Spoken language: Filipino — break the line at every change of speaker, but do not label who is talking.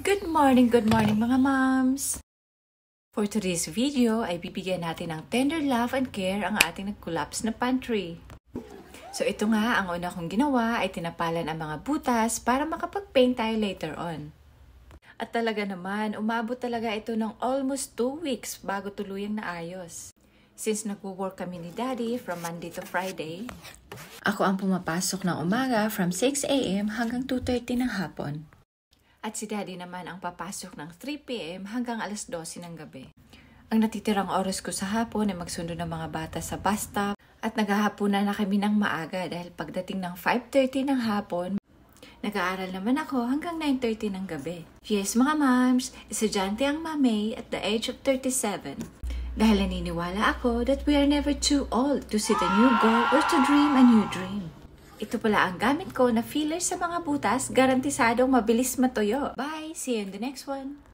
Good morning, good morning mga moms! For today's video ay bibigyan natin ng tender love and care ang ating nag-collapse na pantry. So ito nga, ang una kong ginawa ay tinapalan ang mga butas para makapag-paint tayo later on. At talaga naman, umabot talaga ito ng almost 2 weeks bago tuluyang naayos. Since nagwo-work kami ni Daddy from Monday to Friday, ako ang pumapasok ng umaga from 6 a.m. hanggang 2.30 ng hapon. At si Daddy naman ang papasok ng 3pm hanggang alas 12 ng gabi. Ang natitirang oras ko sa hapon ay magsundo ng mga bata sa bus stop at naghahapunan na kami ng maaga dahil pagdating ng 5.30 ng hapon, nag-aaral naman ako hanggang 9.30 ng gabi. Yes mga moms, estudyante ang mamay at the age of 37. Dahil naniniwala ako that we are never too old to set a new goal or to dream a new dream. Ito pala ang gamit ko na filler sa mga butas, garantisadong mabilis matuyo. Bye! See you in the next one!